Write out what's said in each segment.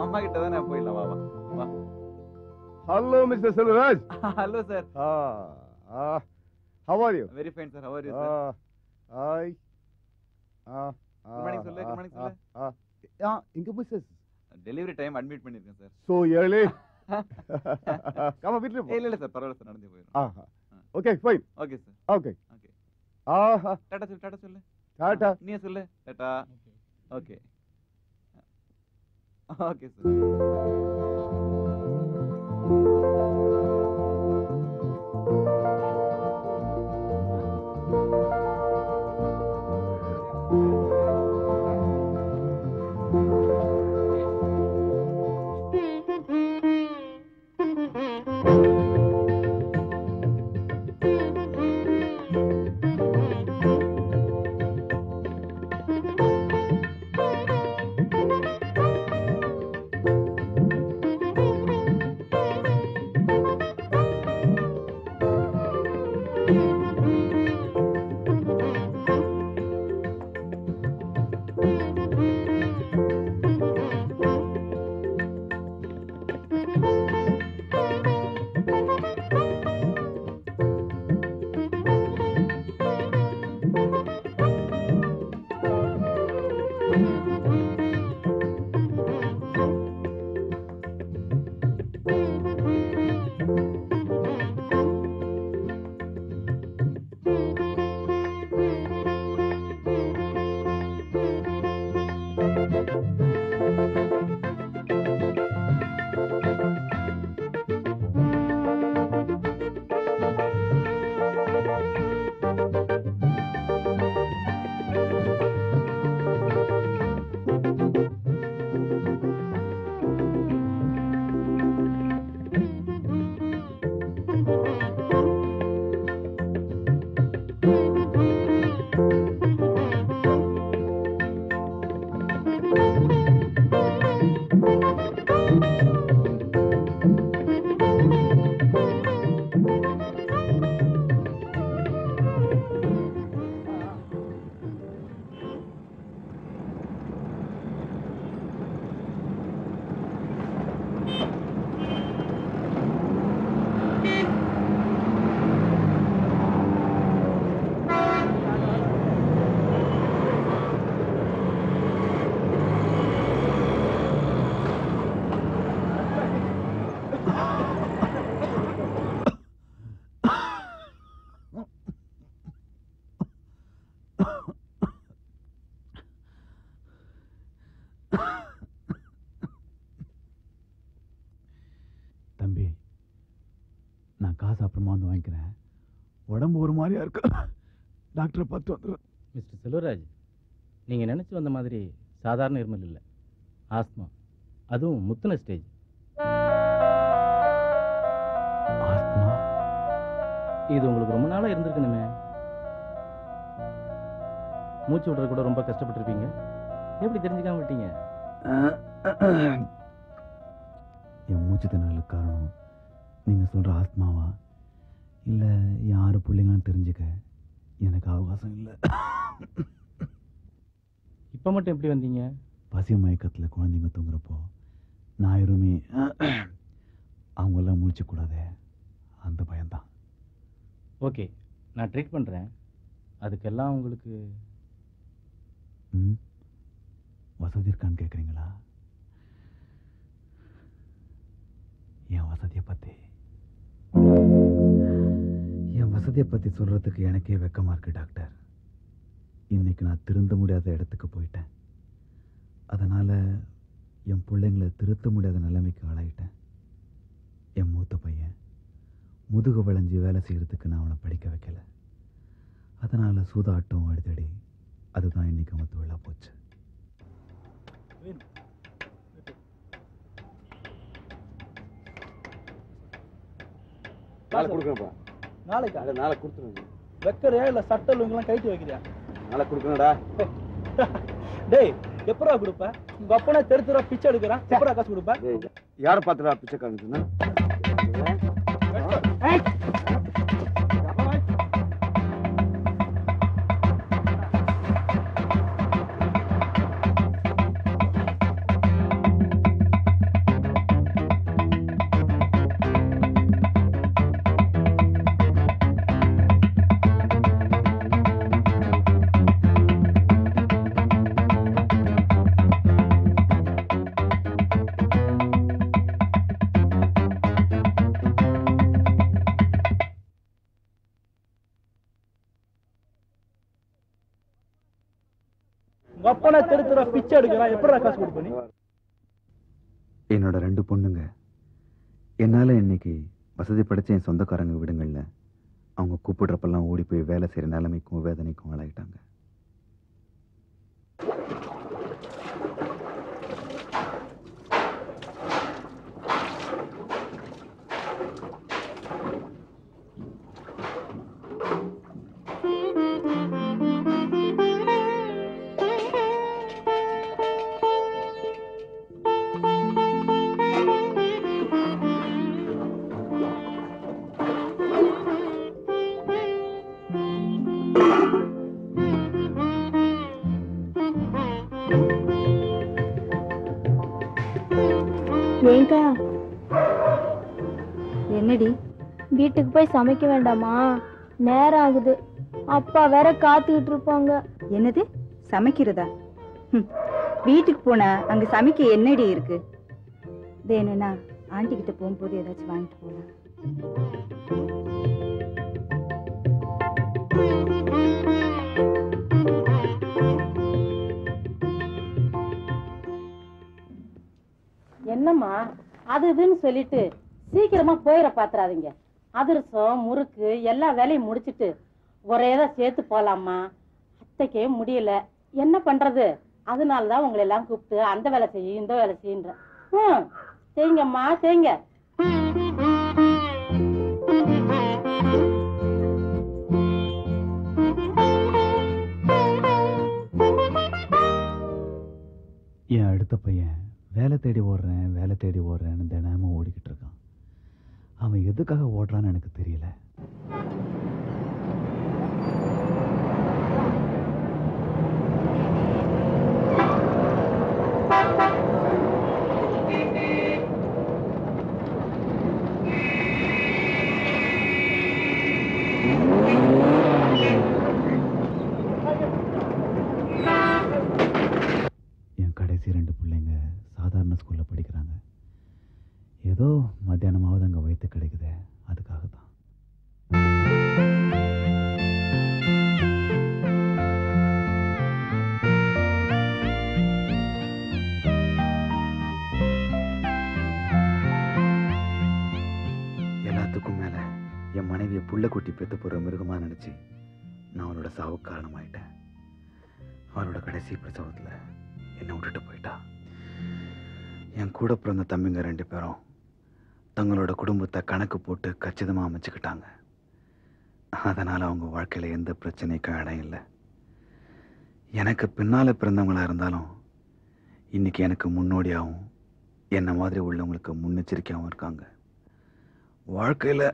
அம்மா கிட்ட தானே போயிடலாம் வா வா Hello, Mr. Silveraj. Hello sir Ah, ah, how are you? Very fine sir how are you sir Ah. Ah, Good morning, சொல்லு, good morning, சொல்லு. Ah, ah, இங்க Mrs. டெலிவரி டைம் அட்மிட் பண்ணிருக்கேன் சார் So early. On, வீட்டுல. இல்ல இல்ல sir பரவாயில்ல sir நடந்து போயிடும். Ah, okay, fine. Okay sir Okay. Okay Ah, tata சொல்லு டாடா சொல்லு. டாடா. நீயே சொல்லு. டாடா. ஓகே ஓகே சார் நான் காசு அப்புறமா வந்து வாங்கிக்கிறேன். உடம்பு ஒரு மாதிரியா இருக்கு. டாக்டரை பார்த்து வந்துடுறேன். மிஸ்டர் செல்வராஜ் நீங்கள் நினச்சி வந்த மாதிரி சாதாரண இருமல் இல்லை. ஆஸ்மா அதுவும் முத்தின ஸ்டேஜ். ஆஸ்துமா இது உங்களுக்கு ரொம்ப நாளாக இருந்திருக்கணுமே. மூச்சு விடுறது கூட ரொம்ப கஷ்டப்பட்டிருப்பீங்க. எப்படி தெரிஞ்சுக்காம விட்டீங்க? என் மூச்சு திணறலுக்கு காரணம் நீங்கள் சொல்கிற ஆஸ்மாவா இல்லை யார் பிள்ளைங்களான்னு தெரிஞ்சுக்க எனக்கு அவகாசம் இல்லை. இப்போ மட்டும் எப்படி வந்தீங்க? பசி மயக்கத்தில் குழந்தைங்க தூங்குறப்போ ஞாயிறுமே அவங்கெல்லாம் முழிச்சக்கூடாதே அந்த பயம்தான். ஓகே நான் ட்ரீட் பண்ணுறேன் அதுக்கெல்லாம் உங்களுக்கு ம்? வசதி இருக்கான்னு கேட்குறீங்களா என் வசதியை பற்றி என் வசதியை பற்றி சொல்கிறதுக்கு எனக்கே வெக்கமாக இருக்குது டாக்டர். இன்றைக்கி நான் திருந்த முடியாத இடத்துக்கு போயிட்டேன். அதனால் என் பிள்ளைங்களை திருத்த முடியாத நிலைமைக்கு ஆளாயிட்டேன். என் மூத்த பையன் முதுகு வளைஞ்சு வேலை செய்கிறதுக்கு நான் அவனை படிக்க வைக்கலை. அதனால் சூதாட்டம் அடித்தடி அதுதான் இன்றைக்கி அவன் தொழிலாக போச்சு. நாளை நாளைக்கா? அட நாளை கொடுத்துருங்க. வைக்கிறியா இல்ல சட்டை லுங்கெல்லாம் கைட்டு வைக்கிறியா? நாளை கொடுக்கணும்டா. டேய் எப்படா கொடுப்ப? உங்க அப்பனா தெரு தெருவா பிச்சை எடுக்கிறான். எப்படா காசு கொடுப்ப? யாரை பார்த்துடா பிச்சைக்காரன் சொன்னா? அப்பனா தெரு பிச்சை எடுக்கிறான் எப்படா காசு கொடுப்ப நீ? என்னோட ரெண்டு பொண்ணுங்க. என்னால் இன்னைக்கு வசதி படைச்ச என் சொந்தக்காரங்க விடுங்கள்ல. அவங்க கூப்பிடுறப்பெல்லாம் ஓடி போய் வேலை செய்கிற நிலைமைக்கும் வேதனைக்கும் ஆளாயிட்டாங்க. வீட்டுக்கு போய் சமைக்க வேண்டாமா? நேரம் ஆகுது அப்பா வேற காத்துக்கிட்டு இருப்பாங்க. என்னது? சமைக்கிறதா? வீட்டுக்கு போனா அங்க சமைக்க என்னடி இருக்கு? வேணும்னா ஆண்டி கிட்ட போகும்போது ஏதாச்சும் வாங்கிட்டு போலாம். என்னம்மா? அது இதுன்னு சொல்லிட்டு சீக்கிரமா போயிட பாத்துறாதீங்க. அதிரசம் முறுக்கு எல்லா வேலையும் முடிச்சிட்டு ஒரேதான் சேர்த்து போலாமா அத்தைக்கே முடியல. என்ன பண்றது? அதனால தான் உங்களை எல்லாம் கூப்பிட்டு அந்த வேலை செய்ய இந்த வேலை செய்யுன்ற ம் செய்யுங்கம்மா செய்யுங்க என் அடுத்த பையன் வேலை தேடி ஓடுறேன் வேலை தேடி ஓடுறேன்னு தினமும் ஓடிக்கிட்டு இருக்கான். அவன் எதுக்காக ஓடுறான்னு எனக்கு தெரியல. என் கடைசி ரெண்டு பிள்ளைங்க சாதாரண ஸ்கூலில் படிக்கிறாங்க. ஏதோ புள்ள போகிற மிருகமாக நினச்சி நான் அவனோட சாவுக்கு காரணமாயிட்டேன். அவனோட கடைசி பிரசவத்தில் என்னை விட்டுட்டு போயிட்டா. என் கூட பிறந்த தம்பிங்க ரெண்டு பேரும் தங்களோட குடும்பத்தை கணக்கு போட்டு கச்சிதமாக அமைச்சுக்கிட்டாங்க. அதனால் அவங்க வாழ்க்கையில் எந்த பிரச்சனைக்கும் இடம் இல்லை. எனக்கு பின்னால் பிறந்தவங்களாக இருந்தாலும் இன்னைக்கு எனக்கு முன்னோடியாகவும் என்னை மாதிரி உள்ளவங்களுக்கு முன்னெச்சரிக்கையாகவும் இருக்காங்க. வாழ்க்கையில்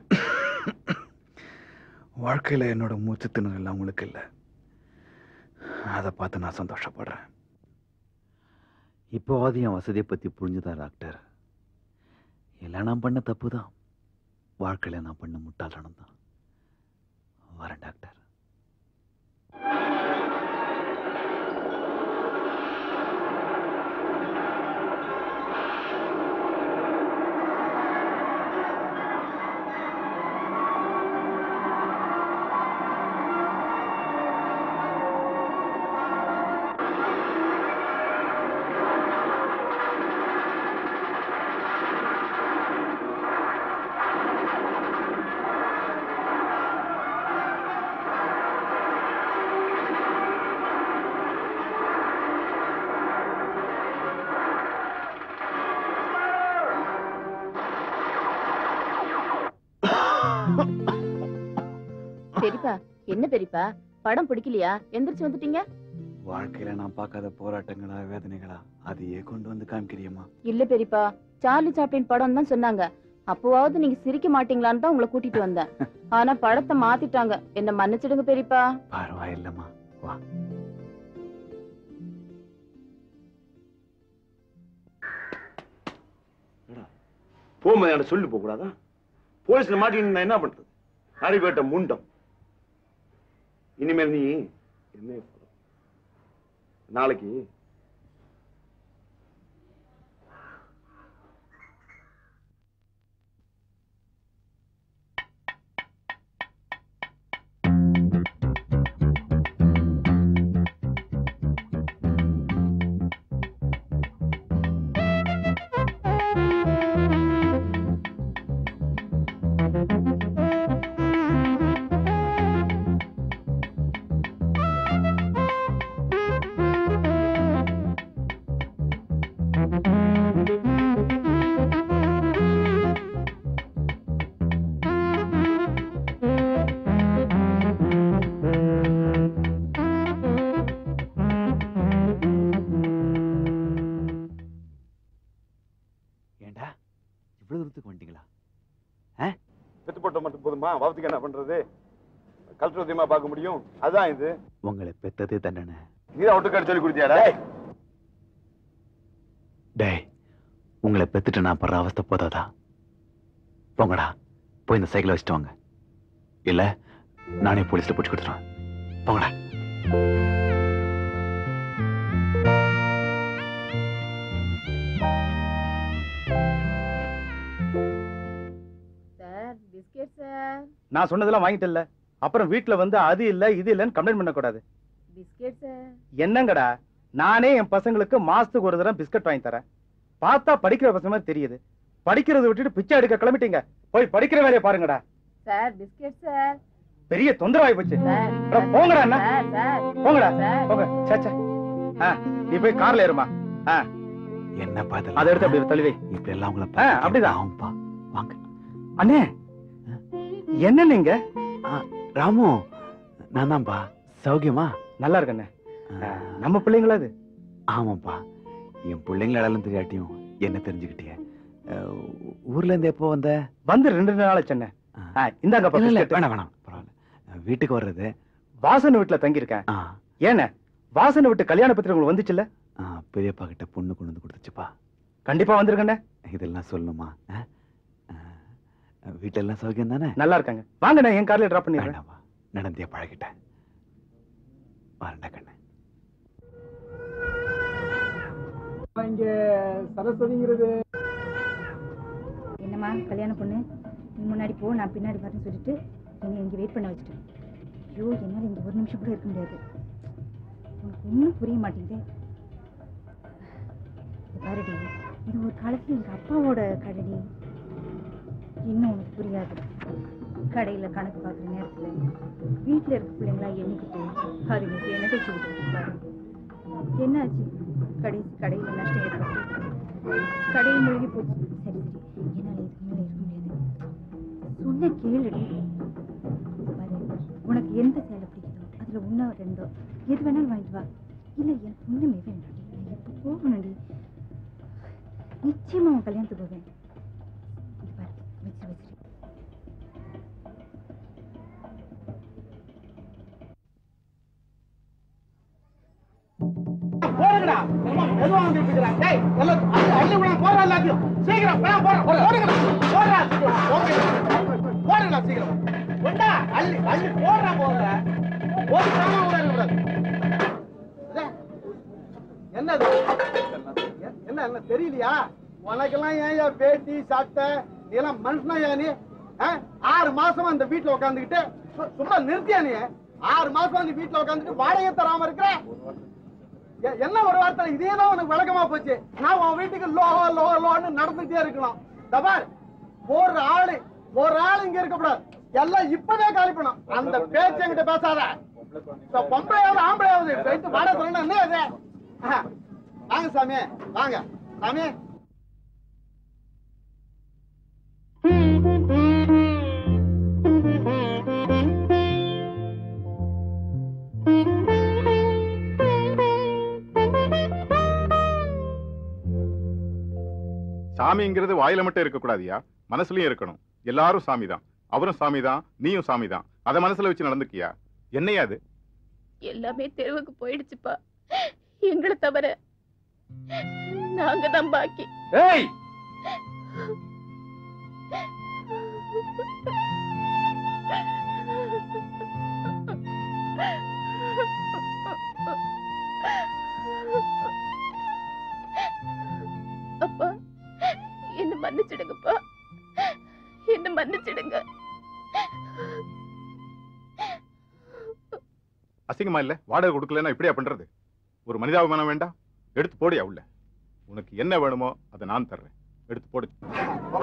வாழ்க்கையில் என்னோட மூச்சு திணறல் அவங்களுக்கு இல்லை. அதை பார்த்து நான் சந்தோஷப்படுறேன். இப்போவாது என் வசதியை பற்றி புரிஞ்சுதா டாக்டர்? எல்லாம் நான் பண்ண தப்பு தான் வாழ்க்கையில் நான் பண்ண முட்டாளனம் தான் வரேன் டாக்டர். பெரியப்பா என்ன பெரியப்பா? படம் பிடிக்கலையா? எந்திரிச்சு வந்துட்டீங்க? வாழ்க்கையில நான் பார்க்காத போராட்டங்களா வேதனைகளா? அதையே கொண்டு வந்து காமிக்கிறியம்மா. இல்ல பெரியப்பா சார்லி சாப்ளின் படம் தான் சொன்னாங்க. அப்போவாவது நீங்க சிரிக்க மாட்டீங்களான்னு தான் உங்களை கூட்டிட்டு வந்தேன். ஆனா படத்தை மாத்திட்டாங்க. என்ன மன்னிச்சிடுங்க பெரியப்பா. பரவாயில்லம்மா. வா. போகும்போது என்கிட்ட சொல்லி போக கூடாதா போலீஸ்ல மாட்டின்னு என்ன பண்றது? அடிபட்ட முண்டம். இனிமேல் நீ என்ன நாளைக்கு போதுமா வாபத்துக்கு என்ன பண்றது? கல்ச்சர் உதயமா பார்க்க முடியும். அதான் இது. உங்களை பெத்ததே தண்டனை. நீ ஒட்டுக்காடு சொல்லி கொடுத்தியாடா? டேய். உங்களை பெத்துட்டு நான் படுற அவஸ்தை போதாதா? போங்கடா போய் இந்த சைக்கிளை வச்சுட்டு வாங்க. இல்ல நானே போலீஸ்ல பிடிச்சி கொடுத்துருவேன். போங்கடா. சார். நான் சொன்னதெல்லாம் வாங்கிட்டு இல்ல. அப்புறம் வீட்டுல வந்து அது இல்ல இது இல்லன்னு கம்ப்ளைண்ட் பண்ணக்கூடாது. Biscuit sir. என்னங்கடா? நானே என் பசங்களுக்கு மாசத்துக்கு ஒரு தடவை பிஸ்கட் வாங்கி தரேன். பார்த்தா படிக்கிற பசங்க மாதிரி தெரியுது. படிக்கிறத விட்டுட்டு பிச்சை எடுக்க கிளம்பிட்டீங்க. போய் படிக்கிற வேலையை பாருங்கடா. Sir biscuit sir. பெரிய தொந்தரவாயி போச்சு. போங்கடா அண்ணா. Sir sir. போங்கடா. சார். போங்க. நீ போய் கார்ல ஏறுமா. என்ன பார்த்து அதை எடுத்து அப்படி தள்ளுவே இப்படி எல்லாம் உங்களை அப்படிதான். வாங்க. அண்ணே என்ன நீங்க? ராமு நான் தான்ப்பா சௌக்கியமா? நல்லா இருக்கண்ணே. நம்ம பிள்ளைங்களா அது ஆமாப்பா என் பிள்ளைங்கள இடம்லாம் தெரியாட்டியும் என்ன தெரிஞ்சுக்கிட்டிய. ஊர்ல இருந்து எப்போ வந்த? வந்து ரெண்டு நாள் சென்னை பிஸ்கட். வேணாம் வேணாம் பரவாயில்ல. வீட்டுக்கு வர்றது? வாசன் வீட்டுல தங்கியிருக்கேன். ஏண்ணே வாசனை விட்டு கல்யாண பத்திரம் உங்களுக்கு வந்துச்சுல்ல? பெரியப்பா கிட்ட பொண்ணு கொண்டு வந்து கொடுத்துச்சுப்பா. கண்டிப்பா வந்திருக்கண்ணே இதெல்லாம் சொல்லணுமா? ஆ, வீட்டுல எல்லாம் சௌக்கியம் தானே? நல்லா இருக்காங்க வாங்கண்ணே என் கார்ல டிராப் பண்ணிடுறேன். நடந்தே பழகிட்டேன். வரண்டா கண்ணு. இங்க சரஸ்வதிங்கிறது. என்னம்மா கல்யாண பொண்ணு? நீ முன்னாடி போ நான் பின்னாடி வரேன்னு சொல்லிட்டு என்னை இங்கே வெயிட் பண்ண வச்சுட்டேன். ஐயோ என்னால் இங்கே ஒரு நிமிஷம் கூட இருக்க முடியாது. உனக்கு ஒன்றும் புரிய மாட்டேங்குதே. பாருடி இது ஒரு காலத்தில் எங்கள் அப்பாவோட கடைடி இன்னும் உனக்கு புரியாது. கடையில் கணக்கு பார்க்குற நேரத்தில் வீட்டில் இருக்க பிள்ளைங்களா எண்ணிக்கிட்டு அதுங்களுக்கு என்ன தைச்சு என்னாச்சு? கடைசி கடையில் நஷ்டம் ஏற்பட்டு கடையில் மூழ்கி போச்சு. சரி சரி. என்னால் இதுக்கு மேலே இருக்க முடியாது. சொன்ன கேளுடி. பாரு உனக்கு எந்த சேலை பிடிக்குதோ அதில் ஒன்றோ ரெண்டோ எது வேணாலும் வாங்கிட்டு வா. இல்லை எனக்கு ஒன்றுமே வேண்டாம். நான் எப்போ போகணும்டி? நிச்சயமாக உன் கல்யாணத்துக்கு போவேன். சீக்கிரம் போடா போடா. போடுங்கடா சீக்கிரம் கொண்டா அள்ளி அள்ளி போடுறா போடுற. ஒரு சாமா கூட இருக்கக்கூடாது என்னது? என்ன என்ன தெரியலையா? உனக்கெல்லாம் ஏன் பேட்டி சட்டை? நீ எல்லாம் மனுஷனா ஏன் நீ? ஆறு மாசமா அந்த வீட்டுல உட்காந்துக்கிட்டு சும்மா நிறுத்தியா நீ? ஆறு மாசம் அந்த வீட்டுல உட்காந்துட்டு வாடகை தராம இருக்கிற? என்ன ஒரு வார்த்தை? இதே தான் உனக்கு விளக்கமா போச்சு. நான் உன் வீட்டுக்கு லோ லோ லோன்னு நடந்துட்டே இருக்கலாம். தபார் ஒரு ஆளு ஒரு ஆள் இங்க இருக்கக்கூடாது எல்லாம் இப்பவே காலி பண்ணும் அந்த பேச்சு என்கிட்ட பேசாத. பொம்பளையாவது ஆம்பளையாவது போயிட்டு வாடகை தரணும் என்ன. வாங்க சாமி. வாங்க. சாமி. சாமிங்கிறது வாயில மட்டும் இருக்கக்கூடாதியா? மனசுலயும் இருக்கணும். எல்லாரும் சாமி தான் அவரும் சாமி தான் நீயும் சாமி தான் அதை மனசுல வச்சு நடந்துக்கியா? என்னையா அது? எல்லாமே தெருவுக்கு போயிடுச்சுப்பா. எங்களை தவிர நாங்க தான் பாக்கி. ஏய்! அப்பா என்ன மன்னிச்சிடுங்கப்பா. என்ன மன்னிச்சிடுங்க. அசிங்கமா இல்ல? வாடகை கொடுக்கலன்னா இப்படியா பண்றது? ஒரு மனிதாபிமானம் வேண்டாம். எடுத்து போடியா உள்ள உனக்கு என்ன வேணுமோ அதை நான் தர்றேன். எடுத்து போடு.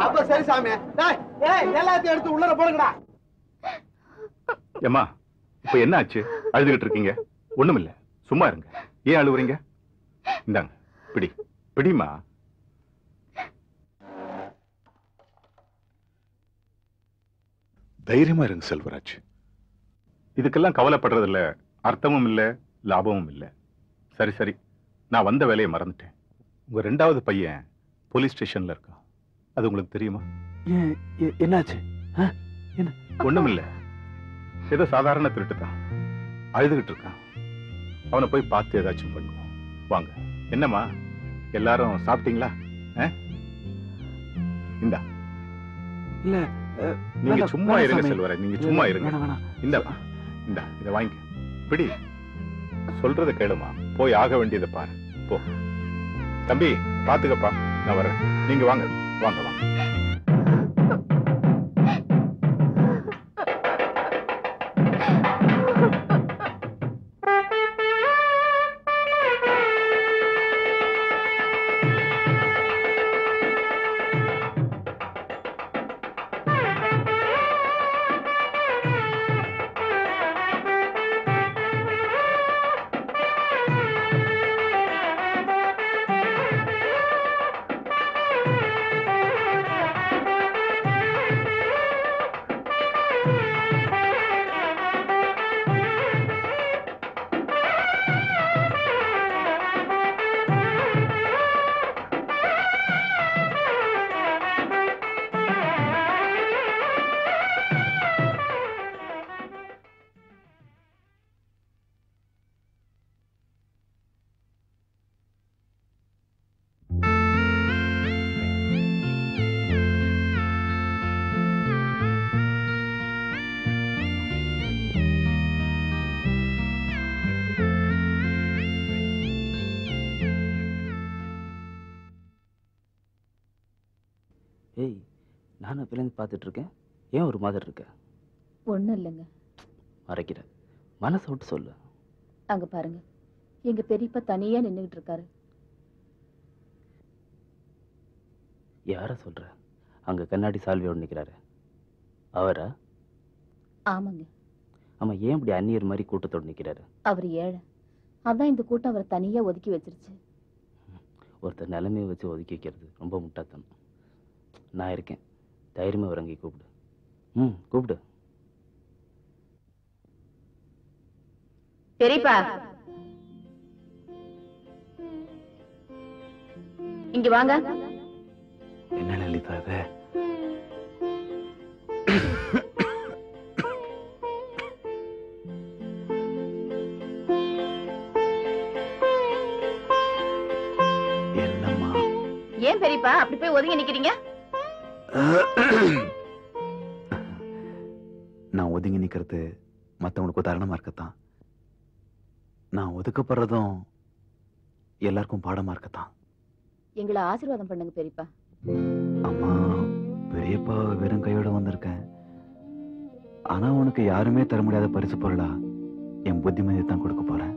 அப்ப சரி சாமி. எல்லாத்தையும் எடுத்து உள்ளர போடுங்கடா. ஏம்மா இப்ப என்ன ஆச்சு? அழுதுகிட்டு இருக்கீங்க. ஒண்ணுமில்ல. சும்மா இருங்க. ஏன் அழுவுறீங்க? இந்தாங்க. பிடி. பிடிமா தைரியமா இருங்க செல்வராஜ். இதுக்கெல்லாம் கவலைப்படுறதுல அர்த்தமும் இல்ல லாபமும் இல்ல. சரி சரி. நான் வந்த வேலையை மறந்துட்டேன். உங்க ரெண்டாவது பையன் போலீஸ் ஸ்டேஷன்ல இருக்கான். அது உங்களுக்கு தெரியுமா? என்னாச்சு? ஒண்ணுமில்ல. ஏதோ சாதாரண திருட்டு தான். அழுதுகிட்டு இருக்கான். அவனை போய் பார்த்து ஏதாச்சும் பண்ணுவோம். வாங்க. என்னம்மா? எல்லாரும் சாப்பிட்டீங்களா? இந்தா. இல்ல நீங்க சும்மா இருங்க சாமி. செல்வராஜ் நீங்க சும்மா இருங்க. இந்த இந்த இத வாங்கிக்க. பிடி. சொல்றத கேளுமா. போய் ஆக வேண்டியதை பாரு. போ. தம்பி பாத்துக்கப்பா. நான் வரேன். நீங்க வாங்க வாங்க வாங்க. இருக்கேன் ஏன் ஒரு மாதிரி இருக்க? ஒண்ணும் இல்லைங்க. மறைக்கிற. மனசை விட்டு சொல்லு. அங்க பாருங்க. எங்க பெரியப்பா தனியா நின்னுகிட்டு இருக்காரு. யார சொல்ற? அங்க கண்ணாடி சால்வியோடு நிக்கிறாரு. அவரா? ஆமாங்க. ஆமா ஏன் இப்படி அந்நியர் மாதிரி கூட்டத்தோடு நிக்கிறாரு? அவர் ஏழை. அதான் இந்த கூட்டம் அவரை தனியா ஒதுக்கி வச்சிருச்சு. ஒருத்தர் நிலைமையை வச்சு ஒதுக்கி வைக்கிறது ரொம்ப முட்டாத்தனம். நான் இருக்கேன். தைரியமா வரங்கி கூப்பிடு. ம் கூப்பிடு. பெரியப்பா. இங்க வாங்க. என்ன லலிதா என்னம்மா ஏன் பெரியப்பா அப்படி போய் ஒதுங்கி நிக்கிறீங்க? நான் ஒதுங்கி நிக்கிறது மத்தவங்களுக்கு உதாரணமா இருக்கத்தான். நான் ஒதுக்கப்படுறதும் எல்லாருக்கும் பாடமா இருக்கத்தான். எங்களை ஆசீர்வாதம் பண்ணுங்க பெரியப்பா. அம்மா பெரியப்பா வெறும் கையோட வந்திருக்கேன். ஆனா உனக்கு யாருமே தர முடியாத பரிசு பொருளா என் புத்திமதியை தான் கொடுக்க போறேன்.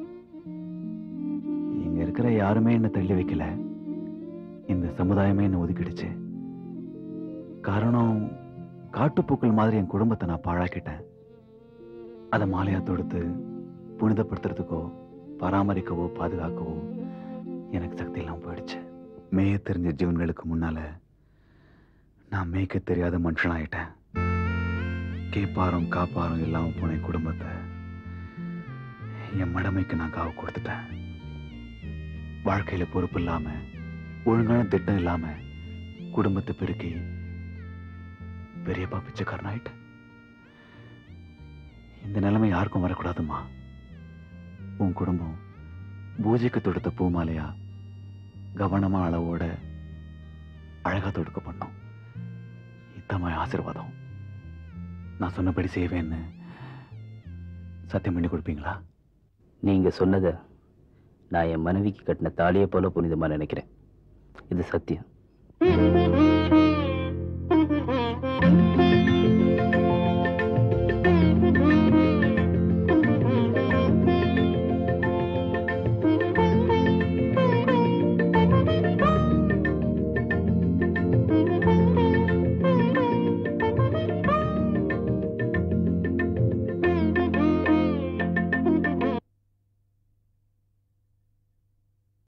இங்க இருக்கிற யாருமே என்ன தள்ளி வைக்கல. இந்த சமுதாயமே என்ன ஒதுக்கிடுச்சு. காரணம் காட்டுப்பூக்கள் மாதிரி என் குடும்பத்தை நான் பாழாக்கிட்டேன். அதை மாலையா தொடுத்து புனிதப்படுத்துறதுக்கோ பராமரிக்கவோ பாதுகாக்கவோ எனக்கு சக்தி எல்லாம் போயிடுச்சு. மேய தெரிஞ்ச ஜீவன்களுக்கு முன்னால நான் மேய்க்க தெரியாத மனுஷனாயிட்டேன். கேப்பாரும் காப்பாரும் இல்லாம போன என் குடும்பத்தை என் மடமைக்கு நான் காவு கொடுத்துட்டேன். வாழ்க்கையில பொறுப்பு இல்லாம ஒழுங்கான திட்டம் இல்லாம குடும்பத்தை பெருக்கி பெரியப்பா பிச்சைக்காரன் ஆயிட்டேன் இந்த நிலைமை யாருக்கும் வரக்கூடாதும்மா. உன் குடும்பம் பூஜைக்கு தொடுத்த பூமாலையா கவனமா அளவோட அழகா தொடுக்க பண்ணோம். இத்தம்மா ஆசீர்வாதம். நான் சொன்னபடி செய்வேன்னு சத்தியம் பண்ணி கொடுப்பீங்களா? நீங்க சொன்னதை நான் என் மனைவிக்கு கட்டின தாலியை போல புனிதமா நினைக்கிறேன். இது சத்தியம்.